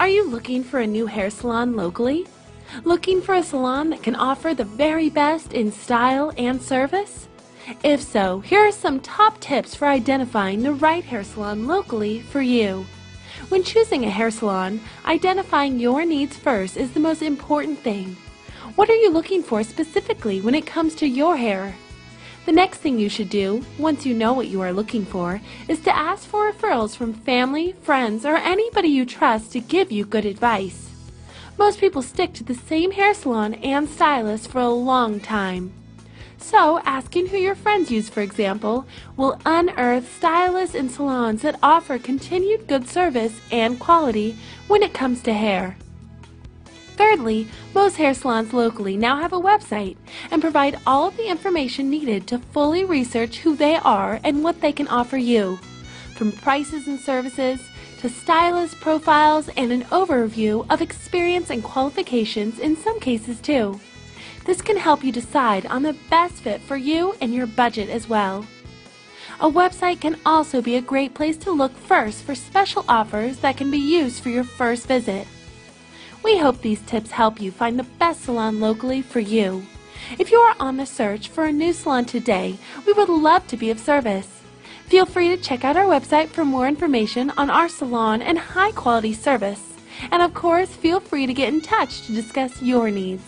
Are you looking for a new hair salon locally? Looking for a salon that can offer the very best in style and service? If so, here are some top tips for identifying the right hair salon locally for you. When choosing a hair salon, identifying your needs first is the most important thing. What are you looking for specifically when it comes to your hair? The next thing you should do, once you know what you are looking for, is to ask for referrals from family, friends, or anybody you trust to give you good advice. Most people stick to the same hair salon and stylist for a long time. So, asking who your friends use, for example, will unearth stylists and salons that offer continued good service and quality when it comes to hair. Thirdly, most hair salons locally now have a website and provide all of the information needed to fully research who they are and what they can offer you. From prices and services to stylist profiles and an overview of experience and qualifications in some cases too. This can help you decide on the best fit for you and your budget as well. A website can also be a great place to look first for special offers that can be used for your first visit. We hope these tips help you find the best salon locally for you. If you are on the search for a new salon today, we would love to be of service. Feel free to check out our website for more information on our salon and high quality service. And of course, feel free to get in touch to discuss your needs.